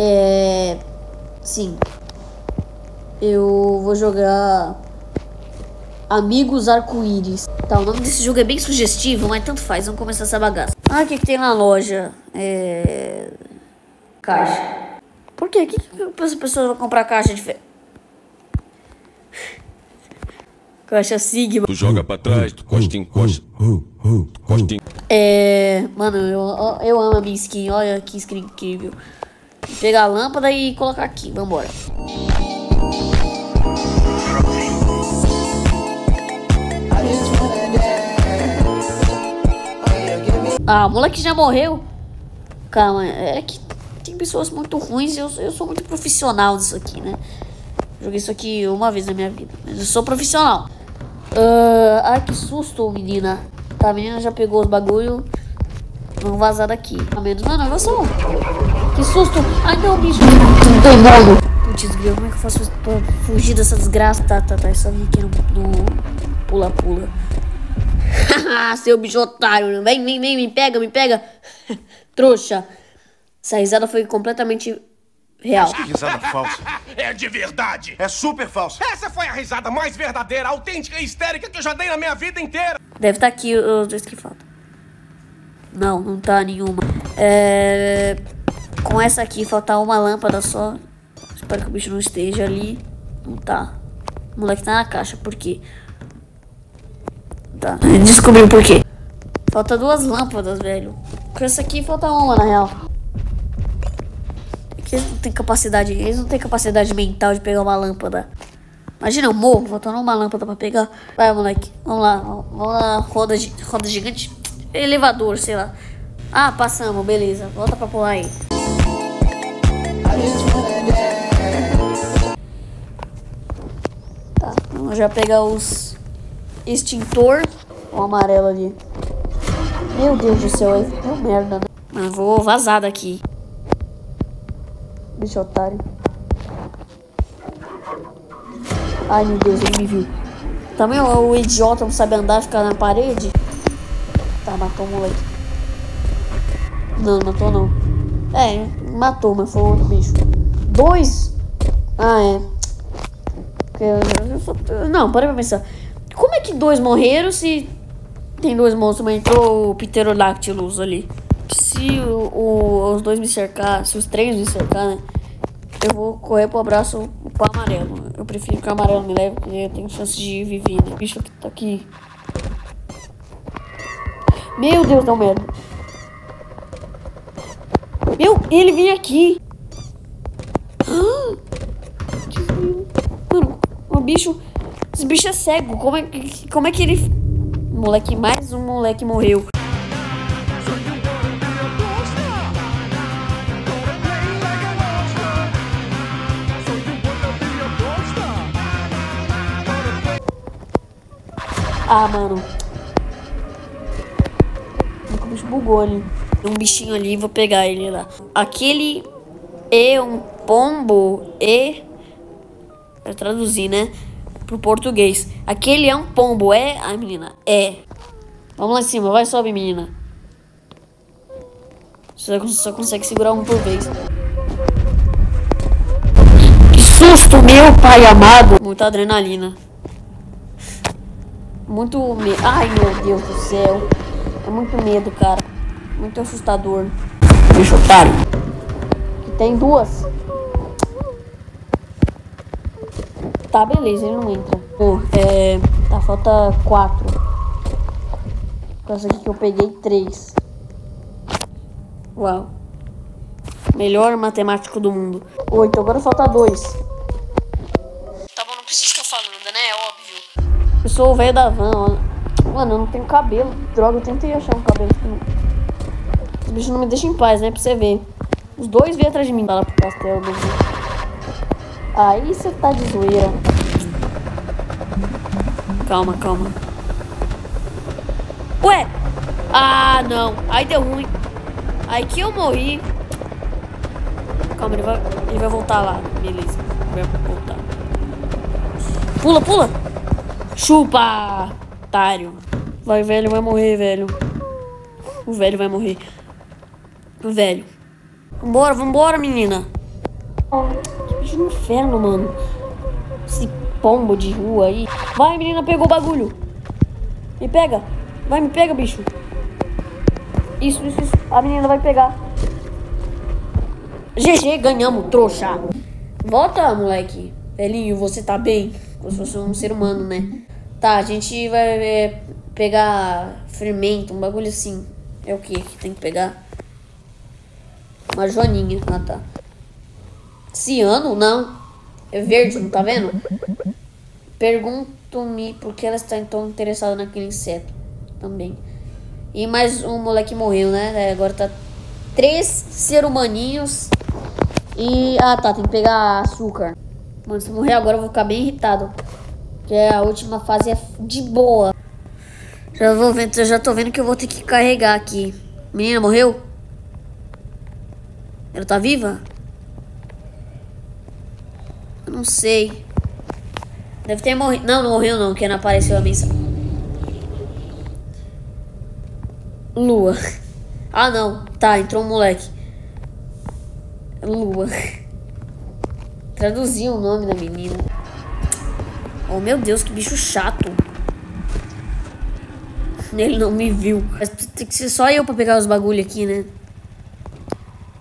É. Sim. Eu vou jogar. Amigos Arco-Íris. Tá, o nome desse jogo é bem sugestivo, mas tanto faz, vamos começar essa bagaça. Ah, o que, que tem na loja? É. Caixa. Por quê? O que, que as pessoas vão comprar caixa de fe... Caixa Sigma. Tu joga pra trás, tu costa em costa. Costa em... É. Mano, eu, eu amo a minha skin. Olha que skin incrível. Pegar a lâmpada e colocar aqui. Vambora. Ah, o moleque já morreu. Calma, é que tem pessoas muito ruins e eu, eu sou muito profissional nisso aqui, né? Joguei isso aqui uma vez na minha vida, mas eu sou profissional. Uh, ai, que susto, menina. Tá, a menina já pegou os bagulho. Vamos vazar daqui. A menos, mano, eu só. Que susto. Ai, não, bicho. Demônio. Putz, grilo, como é que eu faço pra fugir dessa desgraça? Tá, tá, tá. Só vir aqui no pula-pula. Seu bicho otário. Vem, vem, vem, me pega, me pega. Trouxa. Essa risada foi completamente real. Que risada falsa. É de verdade. É super falsa. Essa foi a risada mais verdadeira, autêntica e histérica que eu já dei na minha vida inteira. Deve estar tá aqui os dois que faltam. Não, não tá nenhuma. É... Com essa aqui faltar uma lâmpada só. Espero que o bicho não esteja ali. Não tá. O moleque tá na caixa, por quê? Tá. Descobriu por quê. Falta duas lâmpadas, velho. Com essa aqui falta uma, na real. É que eles não têm capacidade. Eles não têm capacidade mental de pegar uma lâmpada. Imagina, eu morro, faltando uma lâmpada pra pegar. Vai, moleque. Vamos lá. Vamos lá. Roda, roda gigante. Elevador, sei lá. Ah, passamos, beleza. Volta pra pular aí. Tá, vamos já pegar os extintor. O amarelo ali. Meu Deus do céu, aí deu merda, né? Mas vou vazar daqui. Bicho otário. Ai, meu Deus, ele me viu. Também o, o idiota não sabe andar, ficar na parede. Tá, matou o moleque. Não, matou não. É, matou, mas foi outro bicho. Dois? Ah, é. Não, para pra pensar. Como é que dois morreram se tem dois monstros, mas entrou o Pterodactylus ali? Se o, o, os dois me cercar, se os três me cercar, né? Eu vou correr pro abraço pro amarelo. Eu prefiro que o amarelo me leve, porque eu tenho chance de viver, né? Bicho que tá aqui. Meu Deus, deu merda. Meu, ele vem aqui. Mano, o bicho esse bicho é cego. Como é, como é que ele. Moleque, mais um moleque morreu. Ah, mano. Bugou ali. Um bichinho ali, vou pegar ele lá. Aquele é um pombo e. Pra traduzir, né? pro português. Aquele é um pombo, é? Ai, menina, é. Vamos lá em cima, vai, sobe, menina. Você só consegue segurar um por vez. Que susto, meu pai amado. Muita adrenalina. Muito medo. Ai, meu Deus do céu. É muito medo, cara. Muito assustador. Bicho otário. Que tem duas. Tá, beleza, ele não entra. Pô, é. Tá, falta quatro. Com essa aqui que eu peguei, três. Uau. Melhor matemático do mundo. Oito, agora falta dois. Tá bom, não precisa ficar falando, né? É óbvio. Eu sou o velho da van, ó. Mano, eu não tenho cabelo. Droga, eu tentei achar um cabelo. Os bichos não me deixam em paz, né? Pra você ver. Os dois vêm atrás de mim. Tá lá pro castelo. Aí você tá de zoeira. Calma, calma. Ué! Ah, não. Aí deu ruim. Aí que eu morri. Calma, ele vai, ele vai voltar lá. Beleza. Vai voltar. Pula, pula! Chupa! Otário. Vai, velho, vai morrer, velho. O velho vai morrer. O velho. Vambora, vambora, menina. Que bicho no inferno, mano. Esse pombo de rua aí. Vai, menina, pegou o bagulho. Me pega. Vai, me pega, bicho. Isso, isso, isso. A menina vai pegar. GG, ganhamos, trouxa. Volta, moleque. Velhinho, você tá bem? Como se fosse um ser humano, né? Tá, a gente vai é, pegar fermento, um bagulho assim. É o que que tem que pegar? Uma joaninha. Ah, tá. Ciano? Não. É verde, não tá vendo? Pergunto-me por que ela está tão interessada naquele inseto. Também. E mais um moleque morreu, né? É, agora tá três ser humaninhos. E. Ah, tá. Tem que pegar açúcar. Mano, se morrer agora eu vou ficar bem irritado. Que é a última fase é de boa. Já vou vendo, eu já tô vendo que eu vou ter que carregar aqui. Menina morreu? Ela tá viva? Eu não sei. Deve ter morrido. Não, não morreu não, que não apareceu a mensagem. Lua. Ah não. Tá, entrou um moleque. Lua. Traduziu o nome da menina. Oh meu Deus, que bicho chato. Ele não me viu. Mas tem que ser só eu pra pegar os bagulho aqui, né?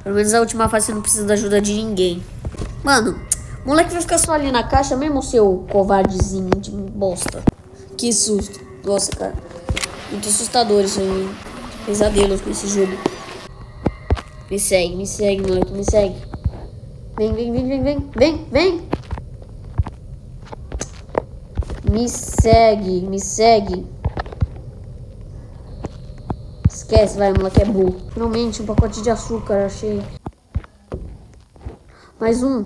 Pelo menos a última fase você não precisa da ajuda de ninguém. Mano, o moleque vai ficar só ali na caixa, mesmo seu covardezinho de bosta. Que susto. Nossa, cara. Muito assustador isso aí. Pesadelos com esse jogo. Me segue, me segue, moleque, me segue. Vem, vem, vem, vem, vem, vem, vem. Me segue, me segue. Esquece, vai, moleque, é burro. Finalmente, um pacote de açúcar, achei. Mais um.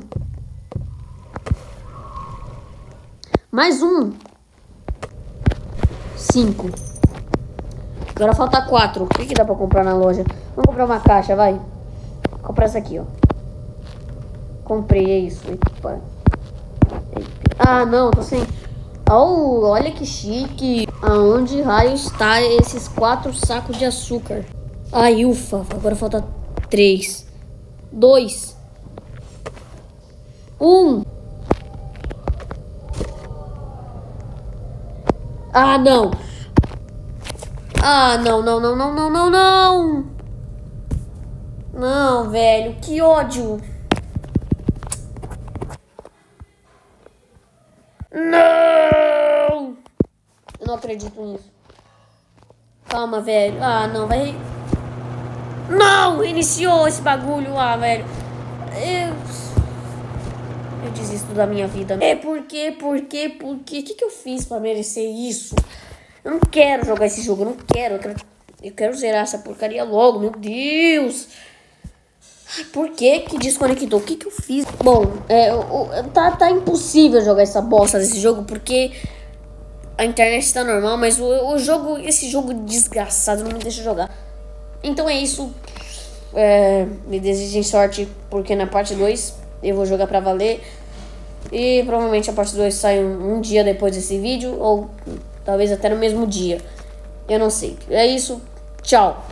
Mais um. Cinco. Agora falta quatro. O que, que dá pra comprar na loja? Vamos comprar uma caixa, vai. Vou comprar essa aqui, ó. Comprei, é isso. Epa. Ah, não, tô sem... Oh, olha que chique. Aonde raio está esses quatro sacos de açúcar? Ai, ufa. Agora falta três. Dois. Um. Ah, não. Ah, não, não, não, não, não, não, não. Não, velho. Que ódio. Não acredito nisso. Calma, velho. Ah, não, vai. Não! Iniciou esse bagulho. Ah, velho. Eu. Eu desisto da minha vida. É porque, porque, porque. O que, que eu fiz pra merecer isso? Eu não quero jogar esse jogo. Eu não quero. Eu quero, eu quero zerar essa porcaria logo. Meu Deus! Por que que desconectou? O que que eu fiz? Bom, é, o, tá, tá impossível jogar essa bosta desse jogo porque a internet está normal, mas o, o jogo, esse jogo desgraçado não me deixa jogar. Então é isso. É, me desejem sorte porque na parte 2 eu vou jogar pra valer. E provavelmente a parte 2 sai um, um dia depois desse vídeo ou talvez até no mesmo dia. Eu não sei. É isso. Tchau.